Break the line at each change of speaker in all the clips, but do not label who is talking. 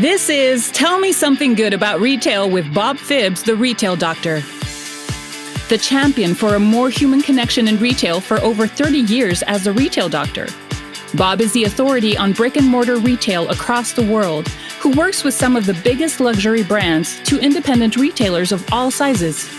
This is Tell Me Something Good About Retail with Bob Phibbs, the retail doctor. The champion for a more human connection in retail for over 30 years as a retail doctor. Bob is the authority on brick and mortar retail across the world, who works with some of the biggest luxury brands to independent retailers of all sizes.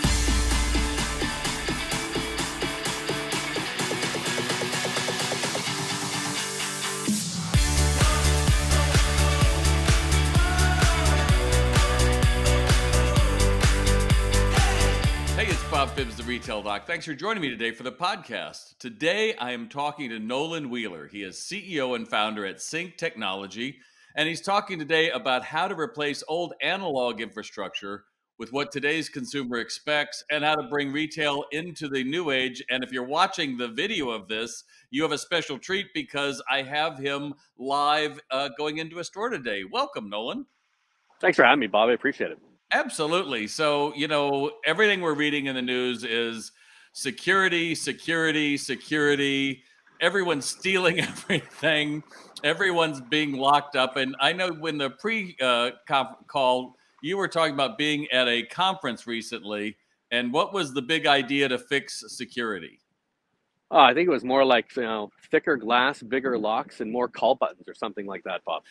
Thanks for joining me today for the podcast. Today, I am talking to Nolan Wheeler. He is CEO and founder at SYNQ Technology, and he's talking today about how to replace old analog infrastructure with what today's consumer expects and how to bring retail into the new age. And if you're watching the video of this, you have a special treat because I have him live uh, going into a store today. Welcome, Nolan.
Thanks for having me, Bob. I appreciate it.
Absolutely. So, you know, everything we're reading in the news is security, security, security. Everyone's stealing everything. Everyone's being locked up. And I know when the pre uh, call, you were talking about being at a conference recently. And what was the big idea to fix security?
Oh, I think it was more like, you know, thicker glass, bigger locks, and more call buttons or something like that, Bob.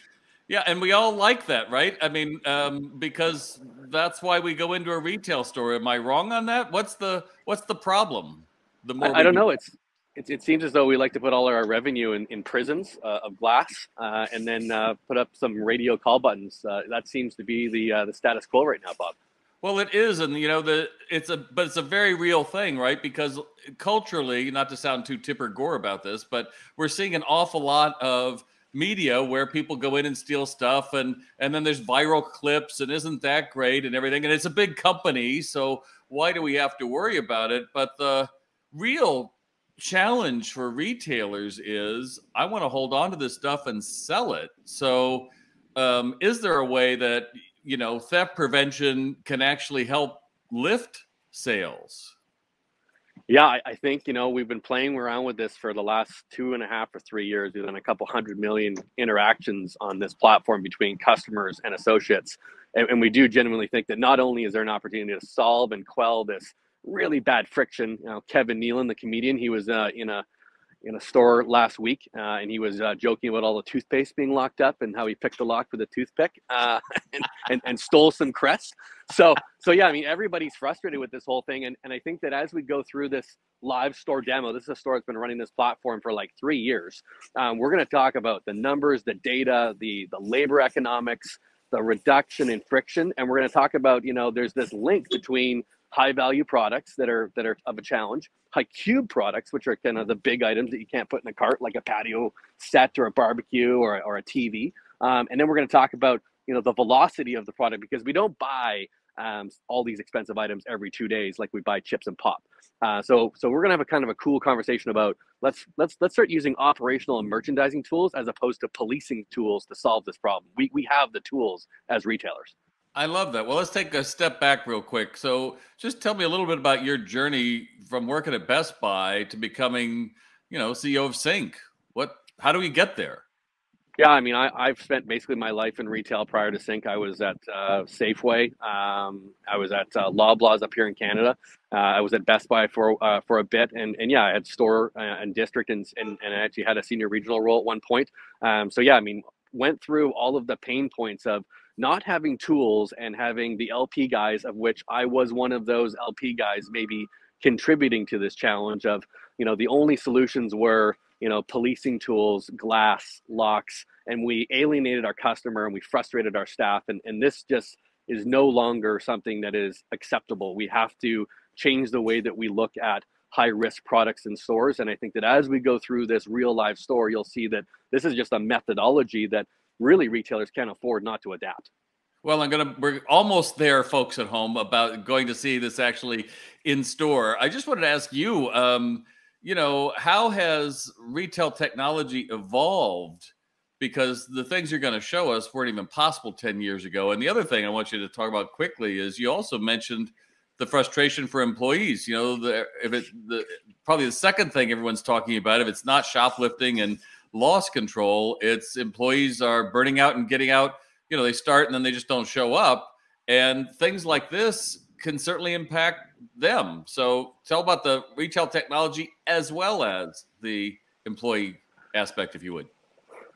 Yeah, and we all like that, right? I mean, um, because that's why we go into a retail store. Am I wrong on that? What's the what's the problem?
The more I, I don't know. It's it, it, seems as though we like to put all our revenue in, in prisons uh, of glass uh, and then uh, put up some radio call buttons. Uh, that seems to be the uh, the status quo right now, Bob.
Well, it is, and you know the it's a but it's a very real thing, right? Because culturally, not to sound too Tipper Gore about this, but we're seeing an awful lot of media where people go in and steal stuff and and then there's viral clips and isn't that great and everything and it's a big company so why do we have to worry about it? But the real challenge for retailers is i want to hold on to this stuff and sell it. So um, is there a way that you know theft prevention can actually help lift sales
yeah, I, I, think you know we've been playing around with this for the last two and a half or three years. We've done a couple hundred million interactions on this platform between customers and associates, and, and we do genuinely think that not only is there an opportunity to solve and quell this really bad friction. You know, Kevin Nealon, the comedian, he was uh, in a in a store last week, uh, and he was uh, joking about all the toothpaste being locked up and how he picked the lock with a toothpick uh, and, and, and, stole some crest. So, so yeah, I mean, everybody's frustrated with this whole thing, and, and I think that as we go through this live store demo, this is a store that's been running this platform for like three years. Um, we're going to talk about the numbers, the data, the the labor economics, the reduction in friction, and we're going to talk about you know there's this link between high value products that are that are of a challenge high cube products which are kind of the big items that you can't put in a cart like a patio set or a barbecue or, or a tv um, and then we're going to talk about you know the velocity of the product because we don't buy um, all these expensive items every two days like we buy chips and pop uh, so so we're to have a kind of a cool conversation about let's let's let's start using operational and merchandising tools as opposed to policing tools to solve this problem we, we have the tools as retailers
I love that. Well, let's take a step back real quick. So, just tell me a little bit about your journey from working at Best Buy to becoming, you know, CEO of SYNQ. What? How do we get there?
Yeah, I mean, I, I've spent basically my life in retail prior to SYNQ. I was at uh, Safeway. Um, I was at uh, Loblaws up here in Canada. Uh, I was at Best Buy for uh, for a bit, and, and yeah, I had store uh, and district, and, and, and I actually had a senior regional role at one point. Um, so yeah, I mean, went through all of the pain points of not having tools and having the LP guys, of which I was one of those LP guys, maybe contributing to this challenge of, you know, the only solutions were, you know, policing tools, glass, locks, and we alienated our customer and we frustrated our staff. And, and this just is no longer something that is acceptable. We have to change the way that we look at high risk products in stores. And I think that as we go through this real life store, you'll see that this is just a methodology that really retailers can't afford not to adapt.
Well, I'm gonna we're almost there, folks at home, about going to see this actually in store. I just wanted to ask you, um, you know, how has retail technology evolved? Because the things you're going to show us weren't even possible 10 years ago. And the other thing I want you to talk about quickly is you also mentioned the frustration for employees. You know, the if it the probably the second thing everyone's talking about, if it's not shoplifting and loss control, it's employees are burning out and getting out, you know they start and then they just don't show up, and things like this can certainly impact them. So tell about the retail technology as well as the employee aspect, if you would.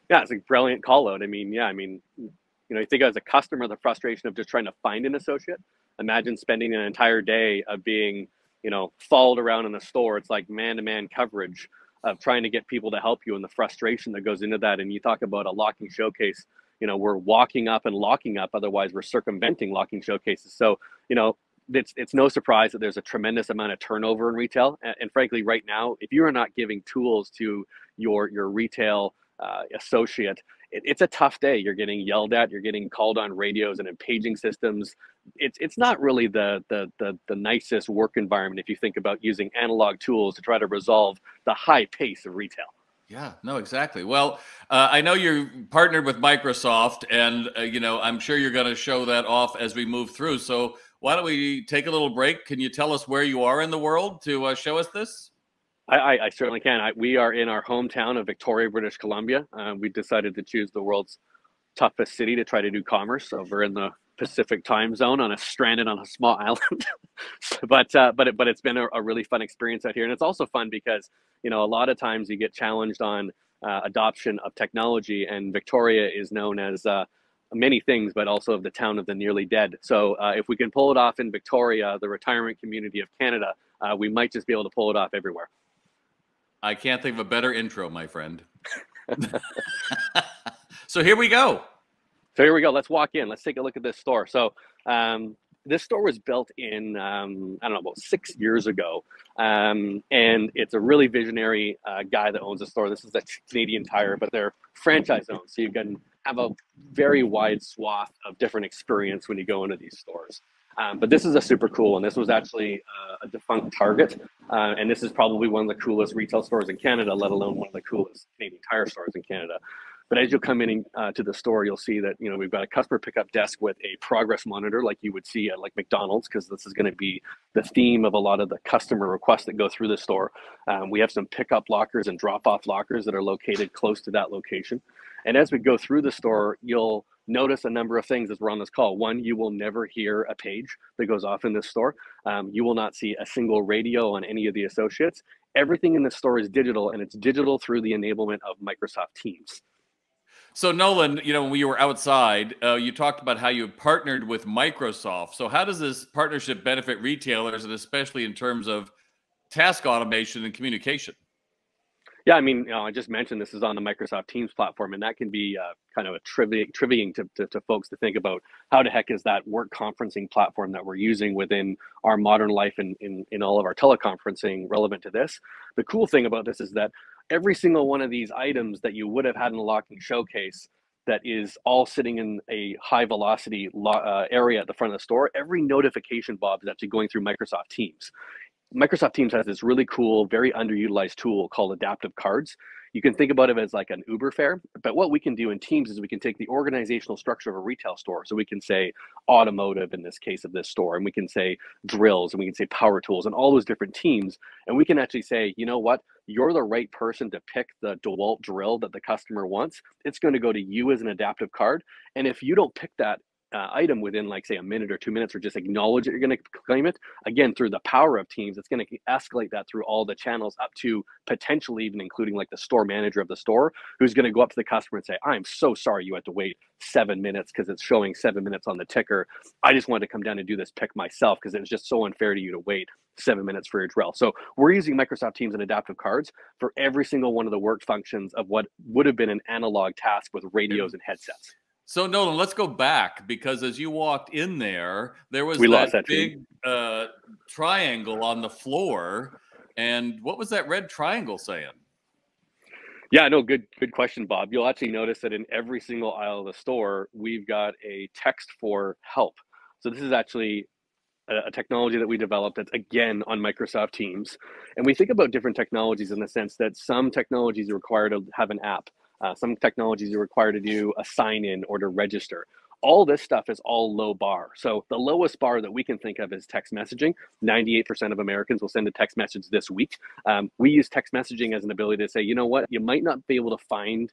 Yeah, it's a brilliant call out. I mean, yeah, I mean, you know, you think as a customer, the frustration of just trying to find an associate. Imagine spending an entire day of being, you know, followed around in the store. It's like man to man coverage of trying to get people to help you and the frustration that goes into that. And you talk about a locking showcase, you know, we're walking up and locking up, otherwise we're circumventing locking showcases. So, you know, it's it's no surprise that there's a tremendous amount of turnover in retail. And, and frankly, right now, if you are not giving tools to your your retail uh, associate, it, it's a tough day. You're getting yelled at. You're getting called on radios and in paging systems. It's it's not really the, the the the nicest work environment if you think about using analog tools to try to resolve the high pace of retail.
Yeah, no, exactly. Well, uh, I know you're partnered with Microsoft, and uh, you know I'm sure you're going to show that off as we move through. So why don't we take a little break? Can you tell us where you are in the world to uh, show us this?
I, I, certainly can. I, we are in our hometown of Victoria, British Columbia. Uh, we decided to choose the world's toughest city to try to do commerce. So we're in the Pacific time zone on a stranded on a small island. but uh, but it, but it's been a, a, really fun experience out here, and it's also fun because you know a lot of times you get challenged on uh, adoption of technology, and Victoria is known as uh, many things, but also of the town of the nearly dead. So uh, if we can pull it off in Victoria, the retirement community of Canada, uh, we might just be able to pull it off everywhere.
I can't think of a better intro, my friend. so here we go.
So here we go. Let's walk in. Let's take a look at this store. So um, this store was built in um, I don't know about six years ago, um, and it's a really visionary uh, guy that owns the store. This is a Canadian Tire, but they're franchise owned, so you can have a very wide swath of different experience when you go into these stores. Um, but this is a super cool one. This was actually uh, a defunct Target, uh, and this is probably one of the coolest retail stores in Canada, let alone one of the coolest Canadian Tire stores in Canada. But as you'll come in uh, to the store, you'll see that you know we've got a customer pickup desk with a progress monitor, like you would see at like McDonald's, because this is going to be the theme of a lot of the customer requests that go through the store. Um, we have some pickup lockers and drop-off lockers that are located close to that location. And as we go through the store, you'll notice a number of things as we're on this call. One, you will never hear a page that goes off in this store. Um, you will not see a single radio on any of the associates. Everything in this store is digital, and it's digital through the enablement of Microsoft Teams.
So Nolan, you know, when you were outside, uh, you talked about how you partnered with Microsoft. So how does this partnership benefit retailers, and especially in terms of task automation and communication?
Yeah, I mean, you know, I just mentioned this is on the Microsoft Teams platform, and that can be uh, kind of a trivia, triviaing to, to, to, folks to think about how the heck is that work conferencing platform that we're using within our modern life and in, in all of our teleconferencing relevant to this. The cool thing about this is that every single one of these items that you would have had in a locking showcase that is all sitting in a high velocity uh, area at the front of the store, every notification, Bob, is actually going through Microsoft Teams. Microsoft Teams has this really cool, very underutilized tool called adaptive cards you can think about it as like an Uber fare. But what we can do in Teams is we can take the organizational structure of a retail store. So we can say automotive in this case of this store, and we can say drills, and we can say power tools, and all those different teams. And we can actually say, you know what? You're the right person to pick the DeWalt drill that the customer wants. It's going to go to you as an adaptive card. And if you don't pick that uh, item within like say a minute or two minutes or just acknowledge that you're going to claim it again through the power of teams it's going to escalate that through all the channels up to potentially even including like the store manager of the store who's going to go up to the customer and say i'm so sorry you had to wait seven minutes because it's showing seven minutes on the ticker. I just wanted to come down and do this pick myself because it was just so unfair to you to wait seven minutes for your drill. So we're using microsoft teams and adaptive cards for every single one of the work functions of what would have been an analog task with radios and headsets
so Nolan, let's go back because as you walked in there, there was we that, that big uh, triangle on the floor, and what was that red triangle saying?
Yeah, no, good good question, Bob. You'll actually notice that in every single aisle of the store, we've got a text for help. So this is actually a, a technology that we developed that's again on Microsoft Teams. And we think about different technologies in the sense that some technologies require to have an app. Uh, some technologies are required to do a sign in or to register. All this stuff is all low bar. So the lowest bar that we can think of is text messaging. 98% of Americans will send a text message this week. Um, we use text messaging as an ability to say, you know what, you might not be able to find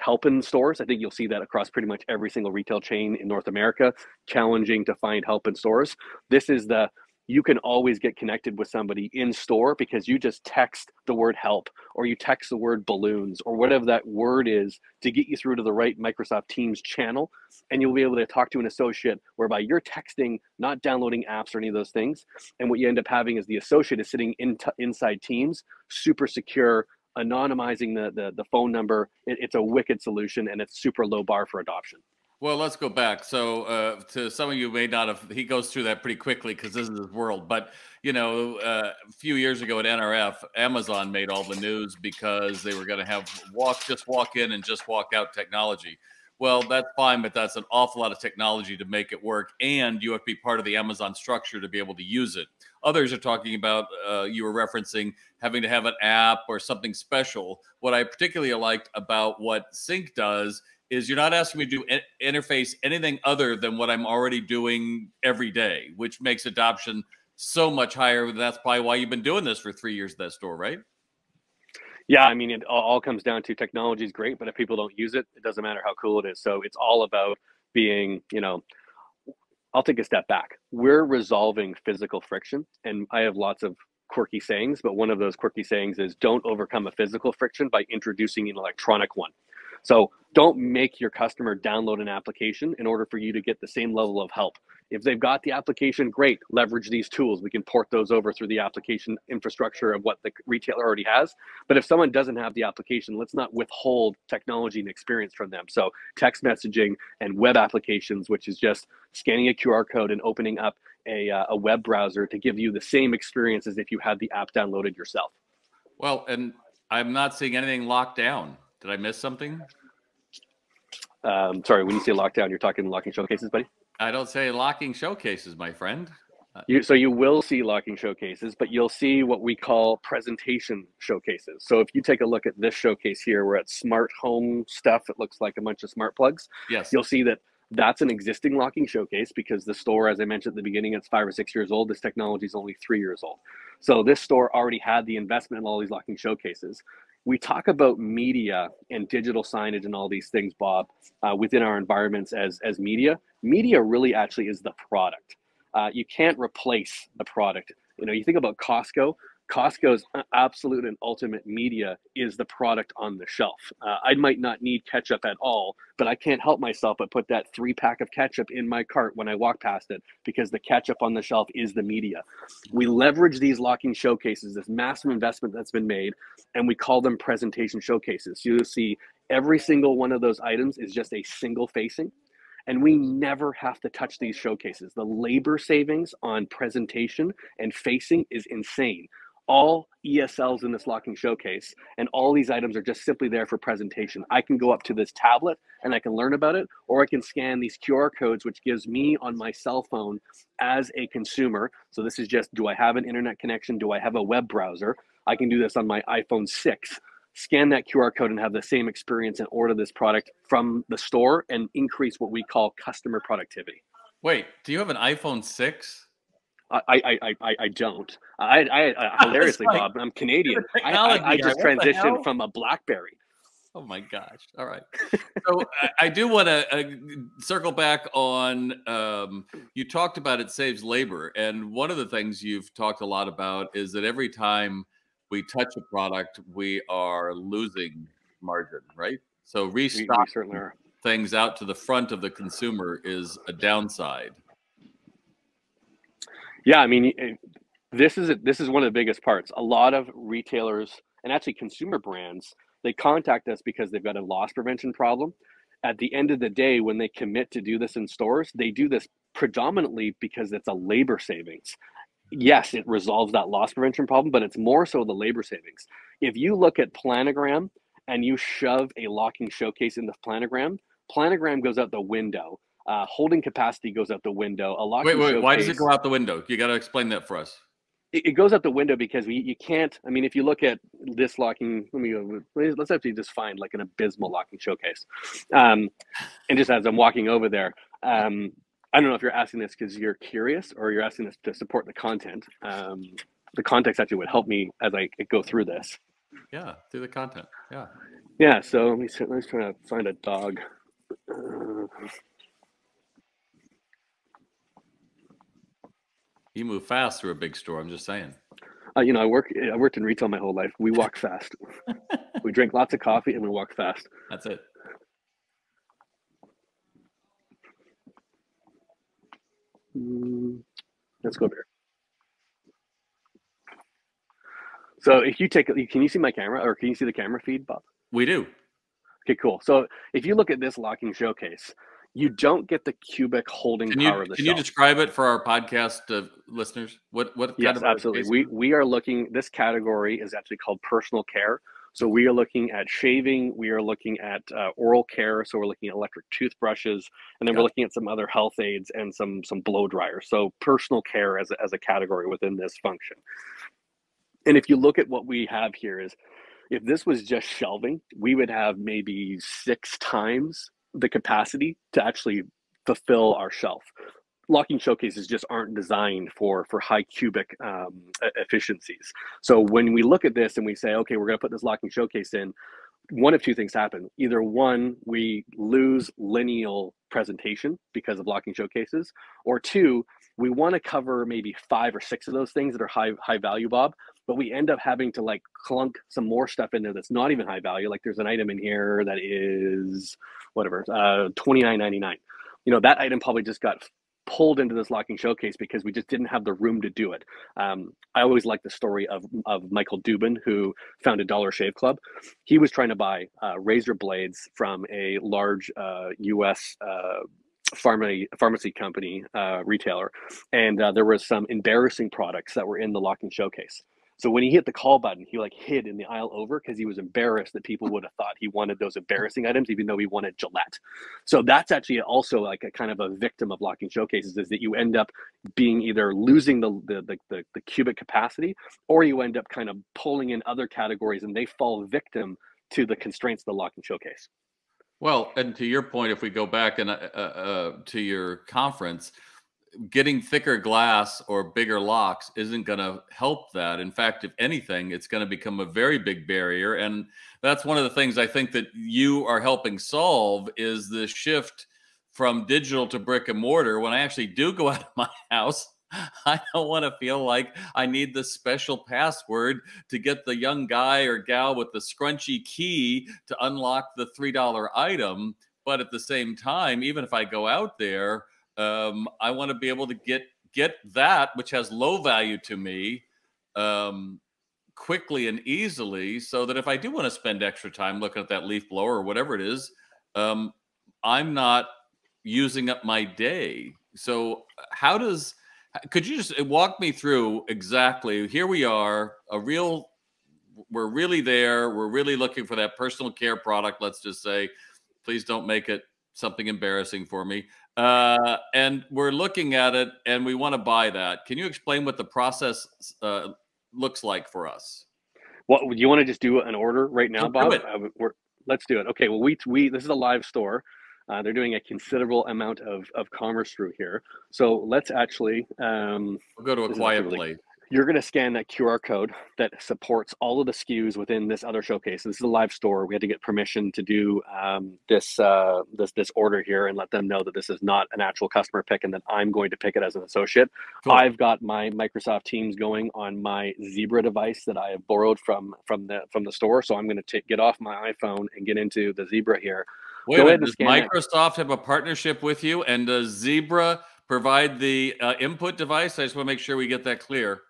help in stores. I think you'll see that across pretty much every single retail chain in North America. Challenging to find help in stores. This is the you can always get connected with somebody in store because you just text the word help or you text the word balloons or whatever that word is to get you through to the right Microsoft Teams channel. And you'll be able to talk to an associate whereby you're texting, not downloading apps or any of those things. And what you end up having is the associate is sitting in t- inside Teams, super secure, anonymizing the, the, the phone number. It, it's a wicked solution and it's super low bar for adoption.
Well, let's go back. So, uh, to some of you may not have, he goes through that pretty quickly because this is his world. But you know, uh, a few years ago at NRF, Amazon made all the news because they were going to have walk, just walk in and just walk out technology. Well, that's fine, but that's an awful lot of technology to make it work, and you have to be part of the Amazon structure to be able to use it. Others are talking about, uh, you were referencing having to have an app or something special. What I particularly liked about what SYNQ does is you're not asking me to do interface anything other than what I'm already doing every day, which makes adoption so much higher. That's probably why you've been doing this for three years at that store, right?
Yeah, I mean, it all comes down to technology is great, but if people don't use it, it doesn't matter how cool it is. So it's all about being, you know, I'll take a step back. We're resolving physical friction, and I have lots of quirky sayings, but one of those quirky sayings is don't overcome a physical friction by introducing an electronic one. So don't make your customer download an application in order for you to get the same level of help. If they've got the application, great, leverage these tools. We can port those over through the application infrastructure of what the retailer already has. But if someone doesn't have the application, let's not withhold technology and experience from them. So text messaging and web applications, which is just scanning a QR code and opening up a, uh, a web browser to give you the same experience as if you had the app downloaded yourself.
Well, and I'm not seeing anything locked down. Did I miss something?
Um, sorry, when you say lockdown, you're talking locking showcases, buddy?
I don't say locking showcases, my friend.
Uh, you, so you will see locking showcases, but you'll see what we call presentation showcases. So if you take a look at this showcase here, we're at smart home stuff. It looks like a bunch of smart plugs.
Yes.
You'll see that that's an existing locking showcase because the store, as I mentioned at the beginning, it's five or six years old. This technology is only three years old. So this store already had the investment in all these locking showcases we talk about media and digital signage and all these things, Bob, uh, within our environments as as media. Media really actually is the product. Uh, you can't replace the product. You know, you think about Costco. Costco's absolute and ultimate media is the product on the shelf. Uh, I might not need ketchup at all, but I can't help myself but put that three pack of ketchup in my cart when I walk past it because the ketchup on the shelf is the media. We leverage these locking showcases, this massive investment that's been made, and we call them presentation showcases. You'll see every single one of those items is just a single facing and we never have to touch these showcases. The labor savings on presentation and facing is insane all ESLs in this locking showcase, and all these items are just simply there for presentation. I can go up to this tablet and I can learn about it, or I can scan these QR codes, which gives me on my cell phone as a consumer. So this is just, do I have an internet connection? Do I have a web browser? I can do this on my iPhone 6. Scan that QR code and have the same experience and order this product from the store and increase what we call customer productivity.
Wait, do you have an iPhone 6?
I, I, I, I don't. I, I, I hilariously, like, Bob, I'm Canadian. I, I, I just transitioned from a BlackBerry.
Oh my gosh! All right. So I, I, do want to uh, circle back on. Um, you talked about it saves labor, and one of the things you've talked a lot about is that every time we touch a product, we are losing margin, right? So restocking things out to the front of the consumer is a downside.
Yeah, I mean, eh, this is a, this is one of the biggest parts. A lot of retailers and actually consumer brands they contact us because they've got a loss prevention problem. At the end of the day, when they commit to do this in stores, they do this predominantly because it's a labor savings. Yes, it resolves that loss prevention problem, but it's more so the labor savings. If you look at planogram and you shove a locking showcase in the planogram, planogram goes out the window uh, holding capacity goes out the window. A
lock. Wait, wait. Why does it go out the window? You got to explain that for us.
It, it, goes out the window because we you can't. I mean, if you look at this locking, let me go. Let's actually just find like an abysmal locking showcase, um, and just as I'm walking over there. Um, I don't know if you're asking this because you're curious or you're asking this to support the content. Um, the context actually would help me as I go through this.
Yeah, through the content. Yeah.
Yeah, so let me see, let's try to find a dog. Uh,
You move fast through a big store. I'm just saying.
uh, you know, I work. I worked in retail my whole life. We walk fast. we drink lots of coffee and we walk fast.
That's it.
Mm, let's go there. So if you take, can you see my camera, or can you see the camera feed, Bob?
We do.
Okay, cool. So if you look at this locking showcase, you don't get the cubic holding
Can you
power of the
can
shelf.
you describe it for our podcast uh, listeners? What what
Yes,
kind of
absolutely. We we are looking. This category is actually called personal care. So we are looking at shaving. We are looking at uh, oral care. So we're looking at electric toothbrushes, and then we're looking at some other health aids and some some blow dryers. So personal care as a, as a category within this function. And if you look at what we have here is, if this was just shelving, we would have maybe six times the capacity to actually fulfill our shelf locking showcases just aren't designed for for high cubic um, efficiencies. So when we look at this and we say, okay, we're going to put this locking showcase in, one of two things happen. Either one, we lose lineal presentation because of locking showcases, or two, we want to cover maybe five or six of those things that are high high value, Bob. But we end up having to like clunk some more stuff in there that's not even high value. Like there's an item in here that is whatever, uh, twenty nine ninety nine. You know that item probably just got pulled into this locking showcase because we just didn't have the room to do it. Um, I always like the story of, of Michael Dubin, who founded Dollar Shave Club. He was trying to buy uh, razor blades from a large uh, U.S. Uh, pharmacy pharmacy company uh, retailer, and uh, there was some embarrassing products that were in the locking showcase. So when he hit the call button, he like hid in the aisle over because he was embarrassed that people would have thought he wanted those embarrassing items, even though he wanted Gillette. So that's actually also like a kind of a victim of locking showcases is that you end up being either losing the the, the, the, the cubic capacity or you end up kind of pulling in other categories and they fall victim to the constraints of the locking showcase.
Well, and to your point, if we go back and uh, uh, to your conference, getting thicker glass or bigger locks isn't going to help that. In fact, if anything, it's going to become a very big barrier. And that's one of the things I think that you are helping solve is the shift from digital to brick and mortar. When I actually do go out of my house, I don't want to feel like I need the special password to get the young guy or gal with the scrunchy key to unlock the $3 item. But at the same time, even if I go out there, um, I want to be able to get get that which has low value to me um, quickly and easily, so that if I do want to spend extra time looking at that leaf blower or whatever it is, um, I'm not using up my day. So how does could you just walk me through exactly here we are a real we're really there we're really looking for that personal care product let's just say please don't make it something embarrassing for me uh, and we're looking at it and we want to buy that can you explain what the process uh, looks like for us
What do you want to just do an order right now, Bob? Uh, let's do it. Okay. Well, we we this is a live store. Uh, they're doing a considerable amount of, of commerce through here. So let's actually, um,
we'll go to a quiet
really-
place
you're going to scan that QR code that supports all of the SKUs within this other showcase. This is a live store. We had to get permission to do um, this uh, this this order here and let them know that this is not an actual customer pick and that I'm going to pick it as an associate.
Cool.
I've got my Microsoft Teams going on my Zebra device that I have borrowed from from the from the store. So I'm going to get off my iPhone and get into the Zebra here.
Wait
Go ahead
does. Microsoft have a partnership with you and does Zebra provide the uh, input device? I just want to make sure we get that clear.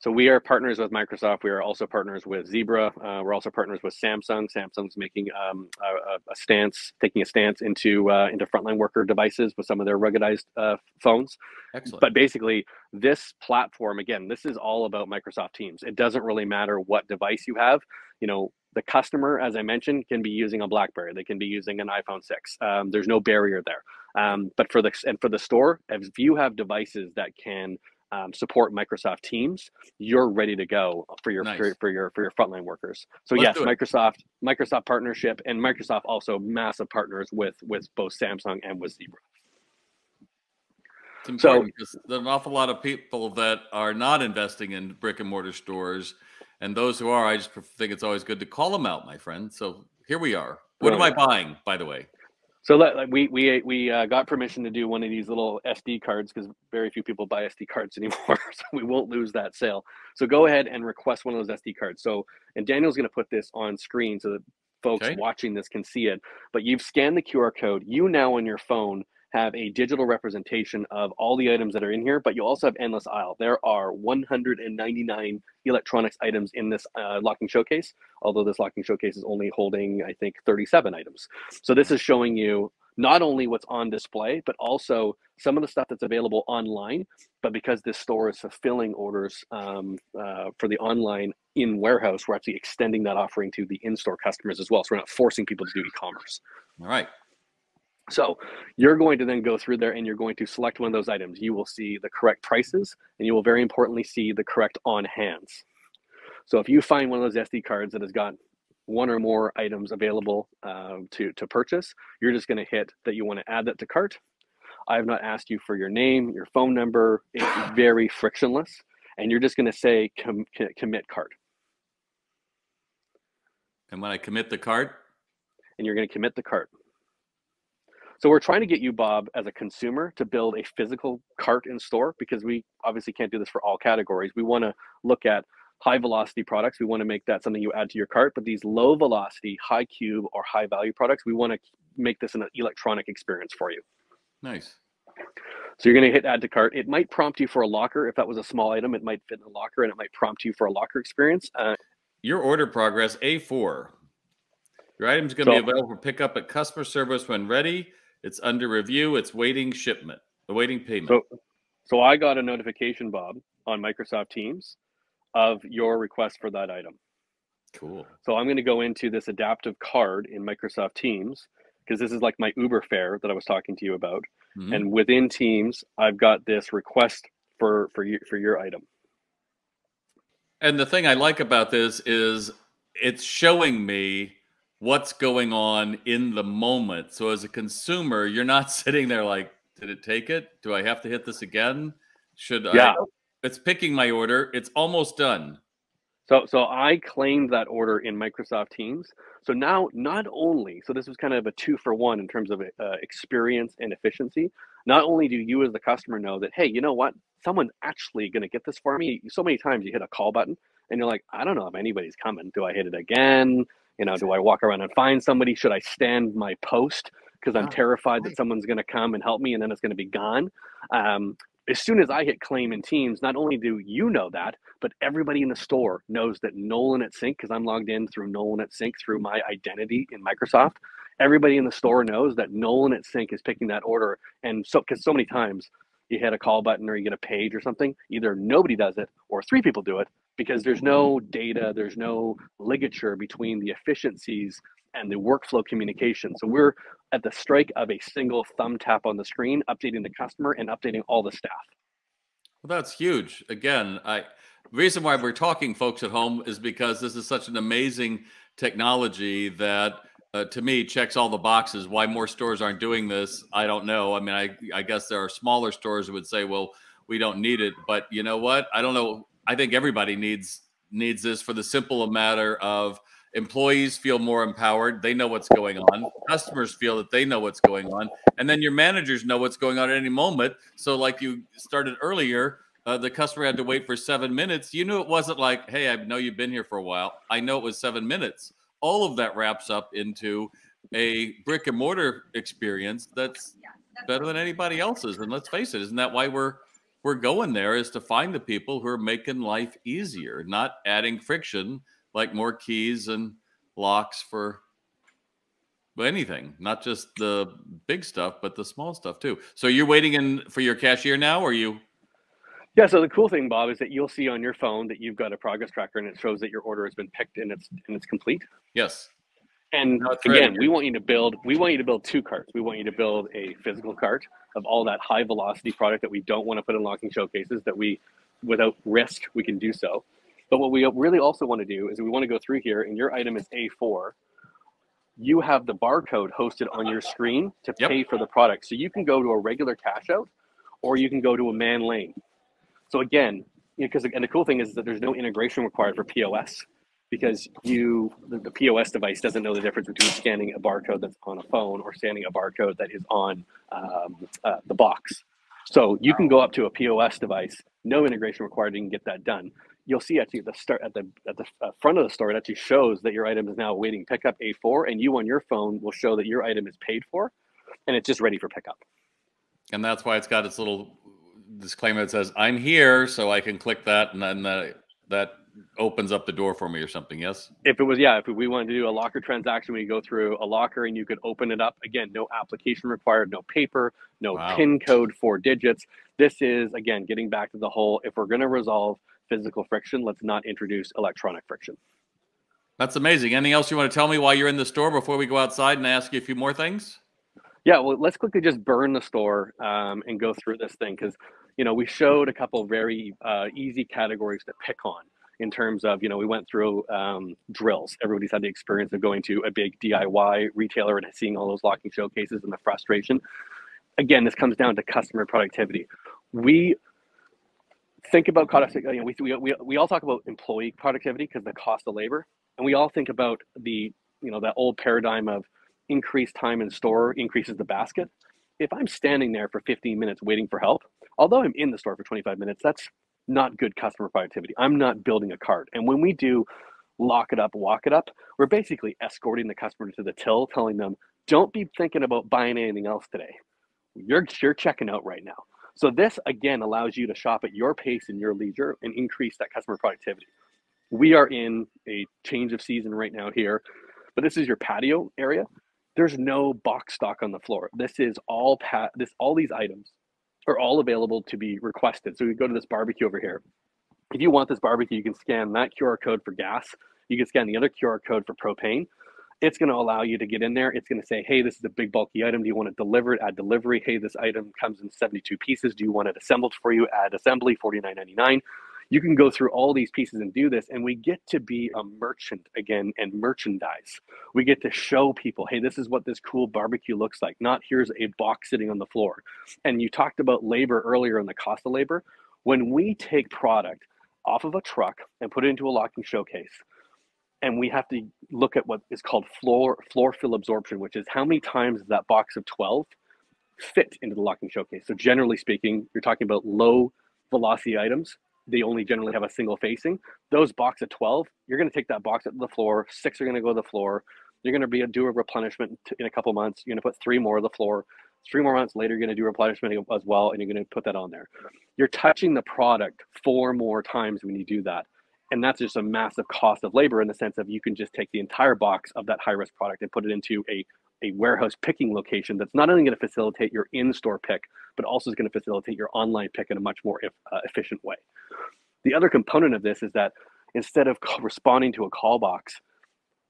So we are partners with Microsoft. We are also partners with Zebra. Uh, we're also partners with Samsung. Samsung's making um, a, a- stance, taking a stance into uh, into frontline worker devices with some of their ruggedized uh, phones.
Excellent.
But basically, this platform again, this is all about Microsoft Teams. It doesn't really matter what device you have. You know, the customer, as I mentioned, can be using a BlackBerry. They can be using an iPhone six. Um, there's no barrier there. Um, but for the and for the store, if you have devices that can um, support Microsoft Teams, you're ready to go for your
Nice.
for, for your for your frontline workers. So
Let's
yes. Microsoft Microsoft partnership and Microsoft also massive partners with with both Samsung and with Zebra.
It's
So-
because there's an awful lot of people that are not investing in brick and mortar stores, and those who are, I just think it's always good to call them out, my friend. So Here we are. What am I buying, by the way?
So that, we we we uh, got permission to do one of these little SD cards because very few people buy SD cards anymore, so we won't lose that sale. So go ahead and request one of those SD cards. So and Daniel's going to put this on screen so that folks okay. watching this can see it. But you've scanned the QR code. You now on your phone have a digital representation of all the items that are in here, but you also have endless aisle. There are 199 electronics items in this uh, locking showcase, although this locking showcase is only holding, I think, 37 items. So this is showing you not only what's on display, but also some of the stuff that's available online. But because this store is fulfilling orders um, uh, for the online in warehouse, we're actually extending that offering to the in-store customers as well. So we're not forcing people to do e-commerce.
All right.
So you're going to then go through there and you're going to select one of those items. You will see the correct prices and you will very importantly see the correct on hands. So if you find one of those SD cards that has got one or more items available uh, to, to purchase, you're just going to hit that you want to add that to cart. I have not asked you for your name, your phone number. It's very frictionless. And you're just going to say com- commit cart.
And when I commit the cart?
And you're going to commit the cart. So we're trying to get you, Bob, as a consumer, to build a physical cart in store because we obviously can't do this for all categories. We want to look at high velocity products. We want to make that something you add to your cart. But these low velocity, high cube, or high value products, we want to make this an electronic experience for you.
Nice.
So you're going to hit add to cart. It might prompt you for a locker. If that was a small item, it might fit in a locker and it might prompt you for a locker experience. Uh,
your order progress A4. Your item is going to so, be available for pickup at customer service when ready. It's under review. It's waiting shipment, awaiting payment.
So, so I got a notification, Bob, on Microsoft Teams of your request for that item.
Cool.
So I'm going to go into this adaptive card in Microsoft Teams because this is like my Uber fare that I was talking to you about. Mm-hmm. And within Teams, I've got this request for for you for your item.
And the thing I like about this is it's showing me what's going on in the moment. So as a consumer, you're not sitting there like, did it take it? Do I have to hit this again? Should yeah. I? It's picking my order. It's almost done.
So, so I claimed that order in Microsoft Teams. So now, not only, so this was kind of a two for one in terms of uh, experience and efficiency. Not only do you as the customer know that, hey, you know what, someone's actually going to get this for me. So many times you hit a call button and you're like, I don't know if anybody's coming. Do I hit it again? You know, do I walk around and find somebody? Should I stand my post because I'm terrified that someone's going to come and help me and then it's going to be gone? Um, as soon as I hit claim in Teams, not only do you know that, but everybody in the store knows that Nolan at SYNQ, because I'm logged in through Nolan at SYNQ through my identity in Microsoft. Everybody in the store knows that Nolan at SYNQ is picking that order. And so, because so many times you hit a call button or you get a page or something, either nobody does it or three people do it because there's no data, there's no ligature between the efficiencies and the workflow communication. So we're at the strike of a single thumb tap on the screen, updating the customer and updating all the staff.
Well, that's huge. Again, I reason why we're talking folks at home is because this is such an amazing technology that uh, to me checks all the boxes why more stores aren't doing this i don't know i mean I, I guess there are smaller stores that would say well we don't need it but you know what i don't know i think everybody needs needs this for the simple matter of employees feel more empowered. They know what's going on. Customers feel that they know what's going on. And then your managers know what's going on at any moment. So like you started earlier uh, the customer had to wait for seven minutes. You knew it wasn't like hey i know you've been here for a while. I know it was seven minutes. All of that wraps up into a brick and mortar experience that's better than anybody else's. And let's face it isn't that why we're we're going there is to find the people who are making life easier not adding friction like more keys and locks for anything, not just the big stuff, but the small stuff too. So you're waiting in for your cashier now, or you?
Yeah. So the cool thing, Bob, is that you'll see on your phone that you've got a progress tracker, and it shows that your order has been picked and it's and it's complete.
Yes.
And again, we want you to build. We want you to build two carts. We want you to build a physical cart of all that high velocity product that we don't want to put in locking showcases. That we, without risk, we can do so. But what we really also want to do is we want to go through here, and your item is A4. You have the barcode hosted on your screen to yep. pay for the product. So you can go to a regular cash out, or you can go to a man lane. So again, because and the cool thing is that there's no integration required for POS. Because you the, the, POS device doesn't know the difference between scanning a barcode that's on a phone or scanning a barcode that is on um, uh, the box. So you can go up to a POS device, no integration required, you can get that done. You'll see actually at the start at the at the uh, front of the store, it actually shows that your item is now awaiting pickup A4, and you on your phone will show that your item is paid for, and it's just ready for pickup.
And that's why it's got its little disclaimer that says "I'm here," so I can click that, and then uh, that opens up the door for me or something. Yes.
If it was, yeah, if we wanted to do a locker transaction, we go through a locker and you could open it up. Again, no application required, no paper, no wow. PIN code, four digits. This is again getting back to the whole. If we're going to resolve physical friction, let's not introduce electronic friction.
That's amazing. Anything else you want to tell me while you're in the store before we go outside and ask you a few more things?
Yeah, well, let's quickly just burn the store um, and go through this thing because, you know, we showed a couple very uh, easy categories to pick on in terms of, you know, we went through um, drills. Everybody's had the experience of going to a big DIY retailer and seeing all those locking showcases and the frustration. Again, this comes down to customer productivity. We think about. You know, we, we, we, we all talk about employee productivity because the cost of labor, and we all think about the you know that old paradigm of increased time in store increases the basket. If I'm standing there for 15 minutes waiting for help, although I'm in the store for 25 minutes, that's not good customer productivity. I'm not building a cart. And when we do lock it up, walk it up, we're basically escorting the customer to the till, telling them, don't be thinking about buying anything else today. You're, you're checking out right now. So this again allows you to shop at your pace and your leisure and increase that customer productivity. We are in a change of season right now here, but this is your patio area. There's no box stock on the floor. This is all pat this all these items are all available to be requested. So we go to this barbecue over here. If you want this barbecue, you can scan that QR code for gas. You can scan the other QR code for propane. It's going to allow you to get in there. It's going to say, hey, this is a big bulky item. Do you want it delivered? Add delivery. Hey, this item comes in 72 pieces. Do you want it assembled for you? Add assembly, $49.99 you can go through all these pieces and do this and we get to be a merchant again and merchandise. We get to show people hey this is what this cool barbecue looks like not here's a box sitting on the floor. And you talked about labor earlier and the cost of labor. When we take product off of a truck and put it into a locking showcase and we have to look at what is called floor floor fill absorption which is how many times does that box of 12 fit into the locking showcase. So generally speaking you're talking about low velocity items they only generally have a single facing. Those box of 12, you're going to take that box at the floor. Six are going to go to the floor. You're going to be a, do a replenishment in a couple months. You're going to put three more on the floor. Three more months later, you're going to do replenishment as well, and you're going to put that on there. You're touching the product four more times when you do that. And that's just a massive cost of labor in the sense of you can just take the entire box of that high risk product and put it into a a warehouse picking location that's not only going to facilitate your in-store pick, but also is going to facilitate your online pick in a much more uh, efficient way. The other component of this is that instead of responding to a call box,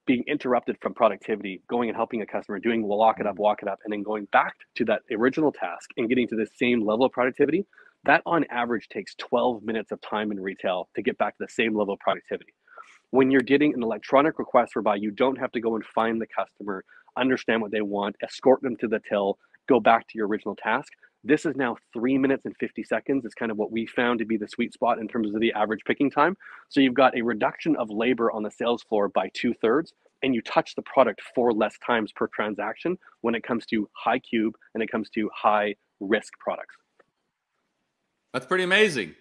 being interrupted from productivity, going and helping a customer, doing lock it up, walk it up, and then going back to that original task and getting to the same level of productivity, that on average takes 12 minutes of time in retail to get back to the same level of productivity. When you're getting an electronic request for buy, you don't have to go and find the customer, understand what they want, escort them to the till, go back to your original task. This is now three minutes and 50 seconds. It's kind of what we found to be the sweet spot in terms of the average picking time. So you've got a reduction of labor on the sales floor by two thirds, and you touch the product four less times per transaction when it comes to high cube and it comes to high risk products.
That's pretty amazing.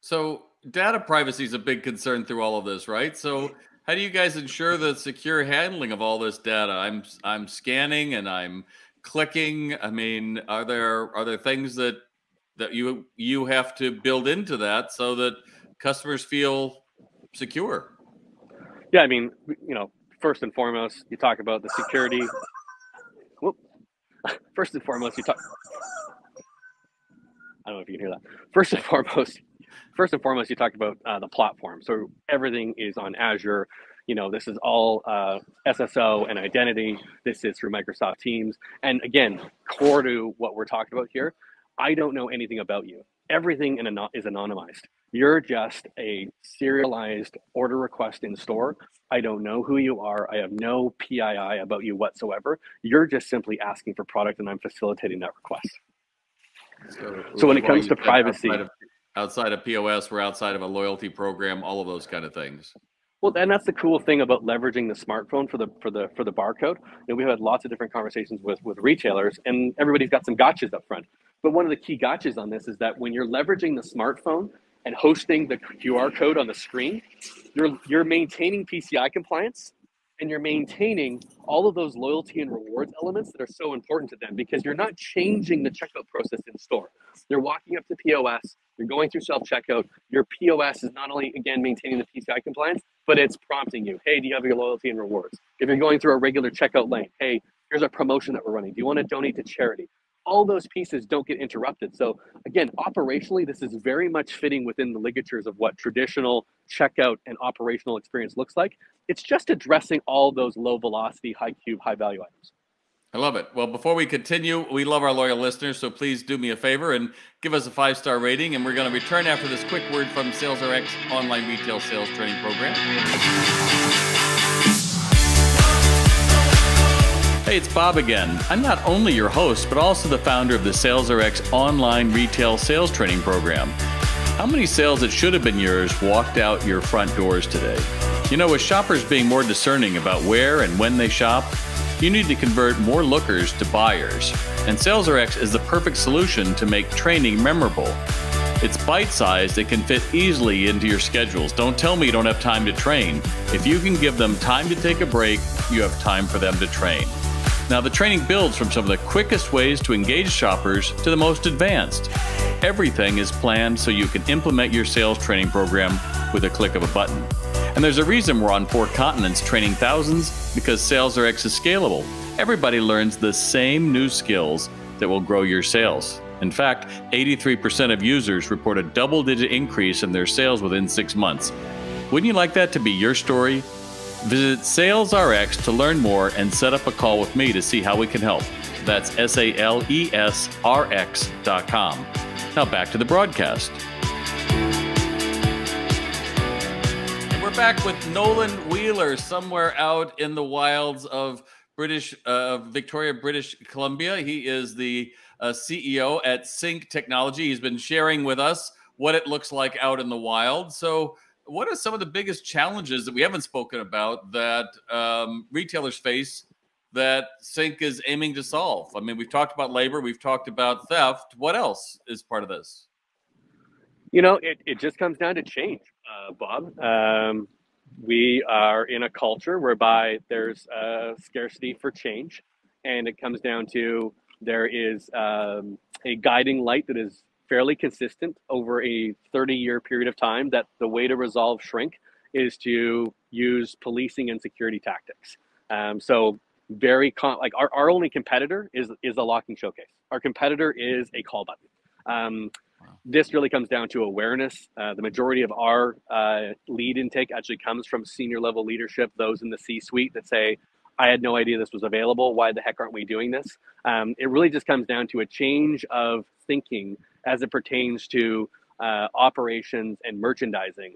So data privacy is a big concern through all of this, right? So how do you guys ensure the secure handling of all this data? I'm I'm scanning and I'm clicking. I mean, are there are there things that that you you have to build into that so that customers feel secure?
Yeah, I mean, you know, first and foremost, you talk about the security. First and foremost, you talk. I don't know if you can hear that. First and foremost, first and foremost, you talked about uh, the platform. So everything is on Azure. You know, this is all uh, SSO and identity. This is through Microsoft Teams. And again, core to what we're talking about here, I don't know anything about you. Everything in is anonymized. You're just a serialized order request in store. I don't know who you are. I have no PII about you whatsoever. You're just simply asking for product, and I'm facilitating that request. So, so when it comes to privacy,
outside of POS, we're outside of a loyalty program, all of those kind of things.
Well, and that's the cool thing about leveraging the smartphone for the for the for the barcode. And we've had lots of different conversations with with retailers, and everybody's got some gotchas up front. But one of the key gotchas on this is that when you're leveraging the smartphone and hosting the QR code on the screen, you're you're maintaining PCI compliance and you're maintaining all of those loyalty and rewards elements that are so important to them because you're not changing the checkout process in store. You're walking up to POS, you're going through self checkout. Your POS is not only, again, maintaining the PCI compliance, but it's prompting you hey, do you have your loyalty and rewards? If you're going through a regular checkout lane, hey, here's a promotion that we're running. Do you want to donate to charity? All those pieces don't get interrupted. So again, operationally, this is very much fitting within the ligatures of what traditional checkout and operational experience looks like. It's just addressing all those low velocity, high cube, high value items.
I love it. Well, before we continue, we love our loyal listeners, so please do me a favor and give us a five star rating. And we're going to return after this quick word from SalesRx online retail sales training program. Hey, it's Bob again. I'm not only your host, but also the founder of the SalesRx online retail sales training program. How many sales that should have been yours walked out your front doors today? You know, with shoppers being more discerning about where and when they shop, you need to convert more lookers to buyers. And SalesRx is the perfect solution to make training memorable. It's bite sized, it can fit easily into your schedules. Don't tell me you don't have time to train. If you can give them time to take a break, you have time for them to train. Now, the training builds from some of the quickest ways to engage shoppers to the most advanced. Everything is planned so you can implement your sales training program with a click of a button. And there's a reason we're on four continents training thousands because SalesRx is scalable. Everybody learns the same new skills that will grow your sales. In fact, 83% of users report a double digit increase in their sales within six months. Wouldn't you like that to be your story? Visit SalesRx to learn more and set up a call with me to see how we can help. That's S A L E S R X dot com. Now back to the broadcast. And We're back with Nolan Wheeler somewhere out in the wilds of British uh, Victoria, British Columbia. He is the uh, CEO at SYNQ Technology. He's been sharing with us what it looks like out in the wild. So what are some of the biggest challenges that we haven't spoken about that um, retailers face that SYNQ is aiming to solve? I mean, we've talked about labor, we've talked about theft. What else is part of this?
You know, it, it just comes down to change, uh, Bob. Um, we are in a culture whereby there's a scarcity for change, and it comes down to there is um, a guiding light that is fairly consistent over a 30 year period of time that the way to resolve shrink is to use policing and security tactics. Um, so very con- like our, our only competitor is is a locking showcase. Our competitor is a call button. Um, this really comes down to awareness. Uh, the majority of our uh, lead intake actually comes from senior level leadership, those in the C suite that say, I had no idea this was available. Why the heck aren't we doing this? Um, it really just comes down to a change of thinking as it pertains to uh, operations and merchandising.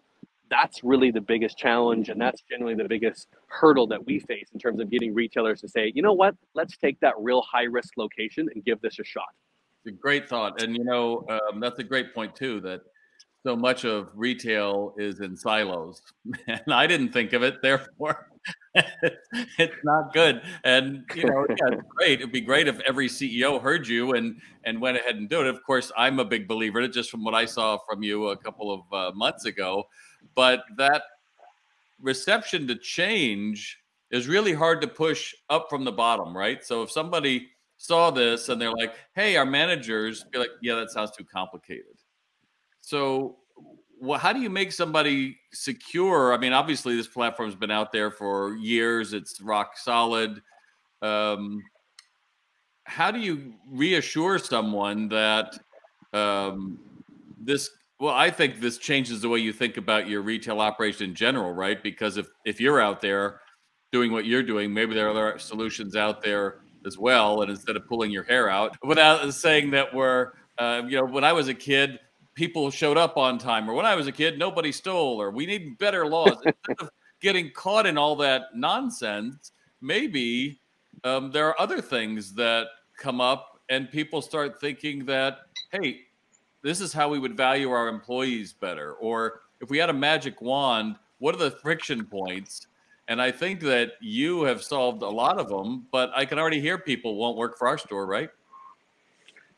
That's really the biggest challenge, and that's generally the biggest hurdle that we face in terms of getting retailers to say, you know what, let's take that real high risk location and give this a shot.
It's a great thought, and you know um, that's a great point too. That so much of retail is in silos, and I didn't think of it. Therefore, it's not good. And you know, yeah, it's great. It'd be great if every CEO heard you and and went ahead and do it. Of course, I'm a big believer in it, just from what I saw from you a couple of uh, months ago. But that reception to change is really hard to push up from the bottom, right? So if somebody saw this and they're like, "Hey, our managers," be like, "Yeah, that sounds too complicated." So well, how do you make somebody secure? I mean, obviously, this platform's been out there for years; it's rock solid. Um, how do you reassure someone that um, this? Well, I think this changes the way you think about your retail operation in general, right? Because if if you're out there doing what you're doing, maybe there are other solutions out there as well. And instead of pulling your hair out, without saying that we're, uh, you know, when I was a kid people showed up on time, or when I was a kid, nobody stole, or we need better laws. Instead of getting caught in all that nonsense, maybe um, there are other things that come up, and people start thinking that, hey, this is how we would value our employees better. Or if we had a magic wand, what are the friction points? And I think that you have solved a lot of them, but I can already hear people won't work for our store, right?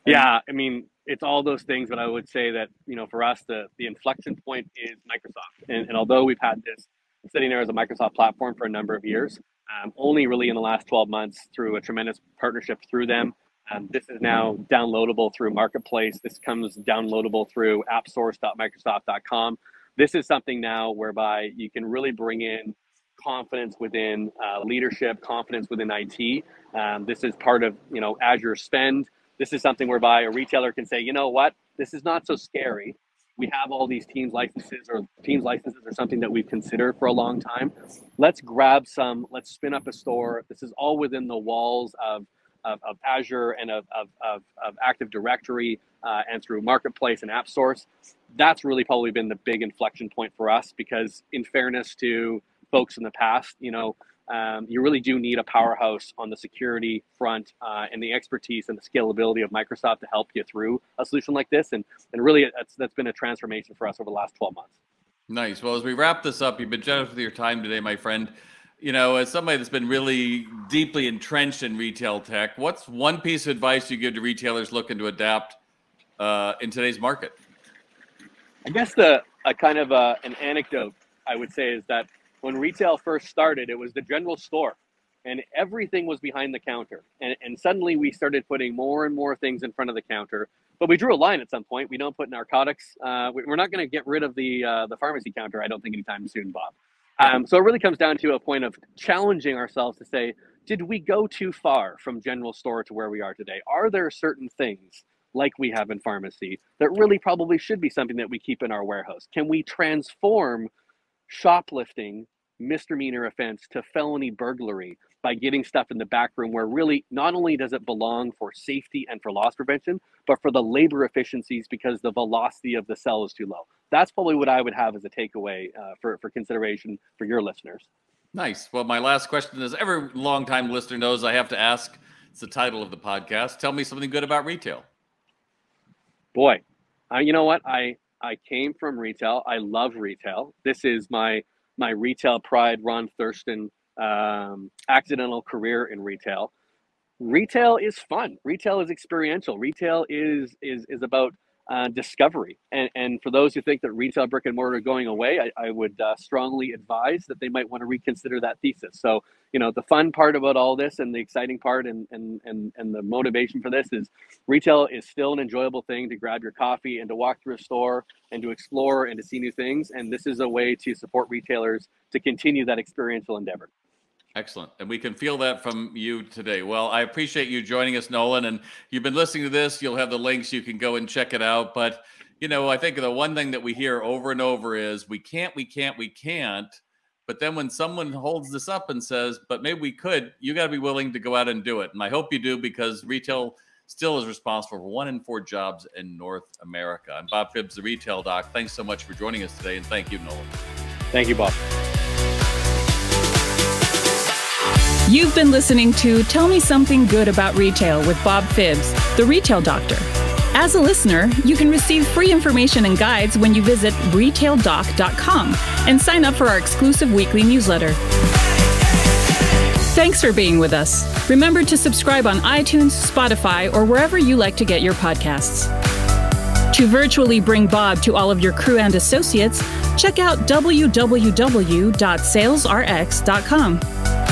Yeah, I mean, it's all those things, but I would say that, you know, for us, the, the inflection point is Microsoft. And, and although we've had this sitting there as a Microsoft platform for a number of years, um, only really in the last 12 months through a tremendous partnership through them. Um, this is now downloadable through Marketplace. This comes downloadable through appsource.microsoft.com. This is something now whereby you can really bring in confidence within uh, leadership, confidence within IT. Um, this is part of you know Azure Spend. This is something whereby a retailer can say, you know what, this is not so scary. We have all these Teams licenses or Teams licenses or something that we've considered for a long time. Let's grab some. Let's spin up a store. This is all within the walls of of, of Azure and of, of, of, of Active Directory uh, and through Marketplace and App Source. That's really probably been the big inflection point for us because, in fairness to folks in the past, you know, um, you really do need a powerhouse on the security front uh, and the expertise and the scalability of Microsoft to help you through a solution like this. And, and really, that's, that's been a transformation for us over the last 12 months.
Nice. Well, as we wrap this up, you've been generous with your time today, my friend. You know, as somebody that's been really deeply entrenched in retail tech, what's one piece of advice you give to retailers looking to adapt uh, in today's market?
I guess the a kind of a, uh, an anecdote I would say is that when retail first started, it was the general store and everything was behind the counter. And, and suddenly we started putting more and more things in front of the counter. But we drew a line at some point. We don't put narcotics. Uh, we, are not going to get rid of the uh, the pharmacy counter. I don't think anytime soon, Bob. Um, so it really comes down to a point of challenging ourselves to say, did we go too far from general store to where we are today? Are there certain things like we have in pharmacy that really probably should be something that we keep in our warehouse? Can we transform shoplifting misdemeanor offense to felony burglary by getting stuff in the back room where really not only does it belong for safety and for loss prevention, but for the labor efficiencies because the velocity of the cell is too low. That's probably what I would have as a takeaway uh, for, for consideration for your listeners.
Nice. Well, my last question is every longtime listener knows I have to ask. It's the title of the podcast. Tell me something good about retail.
Boy, uh, you know what? I I came from retail. I love retail. This is my my retail pride, Ron Thurston um, accidental career in retail. Retail is fun. Retail is experiential. Retail is is is about uh, discovery. And, and for those who think that retail brick and mortar are going away, I, I would uh, strongly advise that they might want to reconsider that thesis. So, you know, the fun part about all this and the exciting part and, and, and, and the motivation for this is retail is still an enjoyable thing to grab your coffee and to walk through a store and to explore and to see new things. And this is a way to support retailers to continue that experiential endeavor.
Excellent. And we can feel that from you today. Well, I appreciate you joining us, Nolan. And you've been listening to this. You'll have the links. You can go and check it out. But, you know, I think the one thing that we hear over and over is we can't, we can't, we can't. But then when someone holds this up and says, but maybe we could, you got to be willing to go out and do it. And I hope you do because retail still is responsible for one in four jobs in North America. I'm Bob Phibbs, the retail doc. Thanks so much for joining us today. And thank you, Nolan.
Thank you, Bob.
You've been listening to Tell Me Something Good About Retail with Bob Phibbs, the retail doctor. As a listener, you can receive free information and guides when you visit retaildoc.com and sign up for our exclusive weekly newsletter. Thanks for being with us. Remember to subscribe on iTunes, Spotify, or wherever you like to get your podcasts. To virtually bring Bob to all of your crew and associates, check out www.salesrx.com.